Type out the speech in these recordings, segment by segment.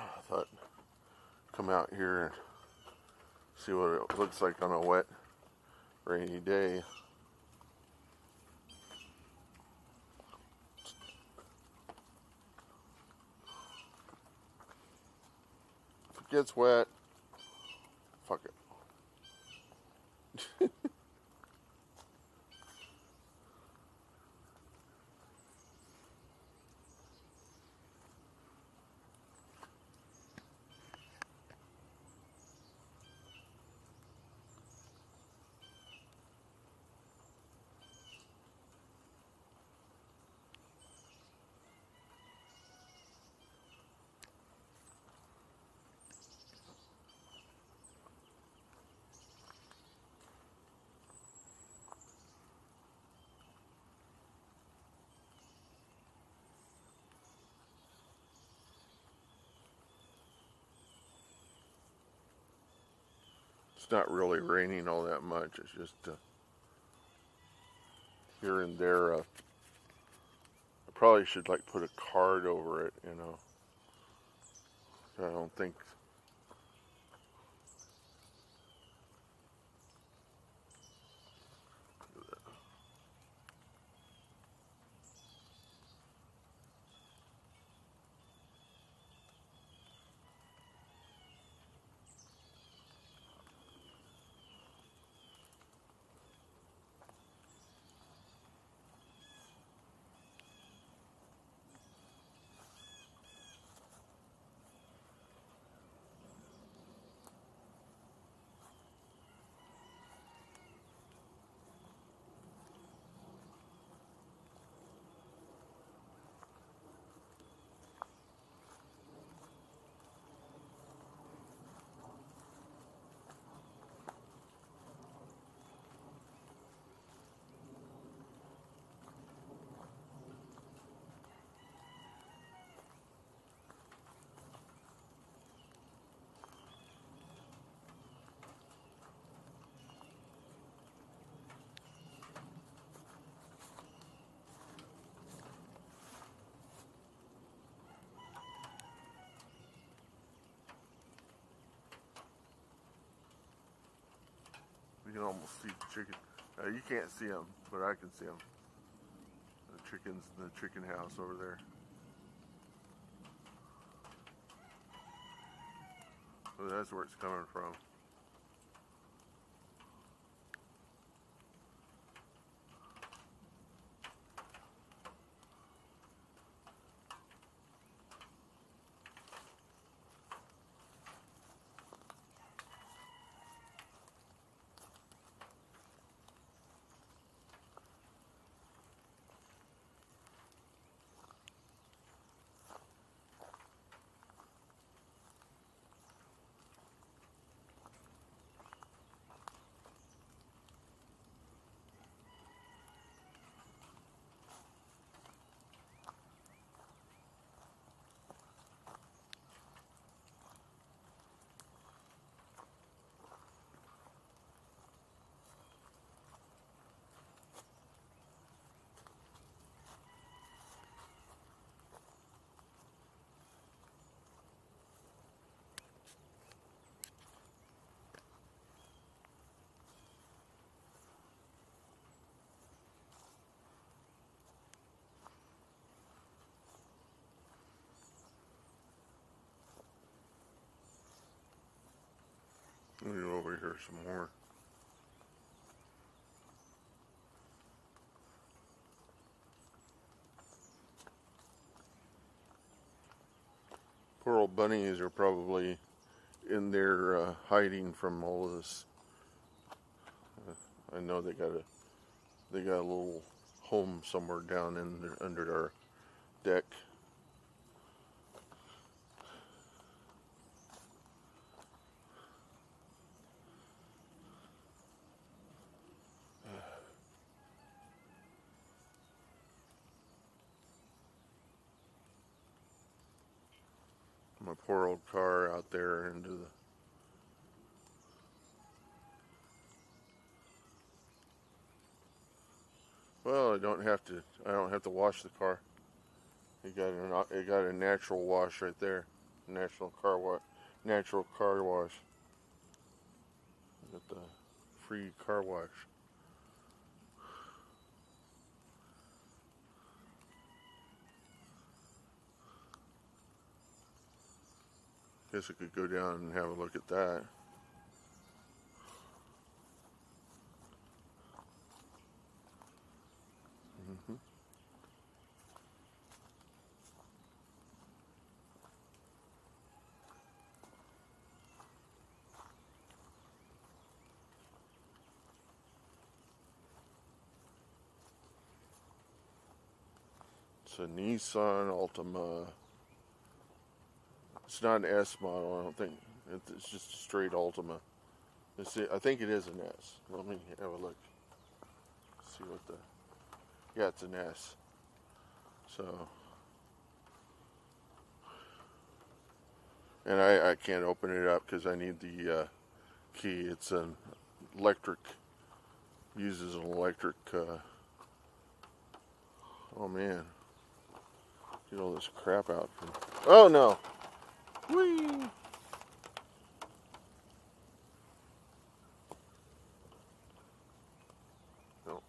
I thought come out here and see what it looks like on a wet, rainy day. If it gets wet, fuck it. It's not really raining all that much. It's just uh, here and there. Uh, I probably should like put a card over it, you know. I don't think can almost see the chicken. Uh, you can't see them, but I can see them. The chickens in the chicken house over there. So that's where it's coming from. Let here some more. Poor old bunnies are probably in there uh, hiding from all of this. Uh, I know they got a they got a little home somewhere down in under our deck. My poor old car out there into the well I don't have to I don't have to wash the car it got an it got a natural wash right there National Car Wash, Natural Car Wash. Got the free car wash. Guess I could go down and have a look at that. Mm-hmm. It's a Nissan Altima. It's not an S model, I don't think. It's just a straight Altima. It's, I think it is an S. Let me have a look. See what the. Yeah, it's an S. So. And I, I can't open it up because I need the uh, key. It's an electric, uses an electric. Uh, oh man. Get all this crap out. Oh no! Whee! No.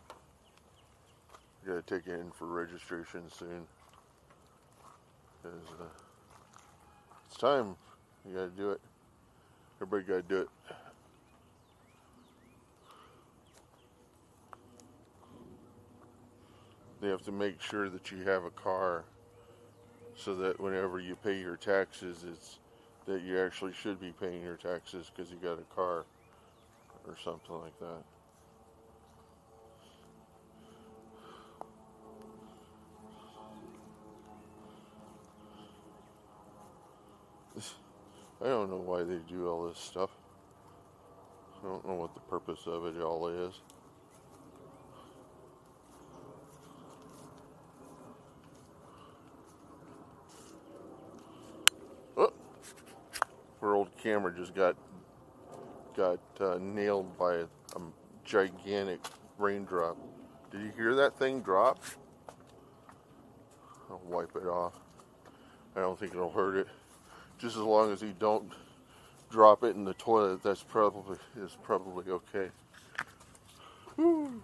Take in for registration soon. Cause, uh, it's time. You gotta do it. Everybody gotta do it. They have to make sure that you have a car so that whenever you pay your taxes, it's that you actually should be paying your taxes because you got a car or something like that. I don't know why they do all this stuff. I don't know what the purpose of it all is. Her old camera just got got uh, nailed by a, a gigantic raindrop. Did you hear that thing drop? I'll wipe it off. I don't think it'll hurt it. Just as long as you don't drop it in the toilet, that's probably is probably okay. Whew.